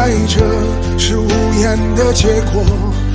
爱这是无言的结果。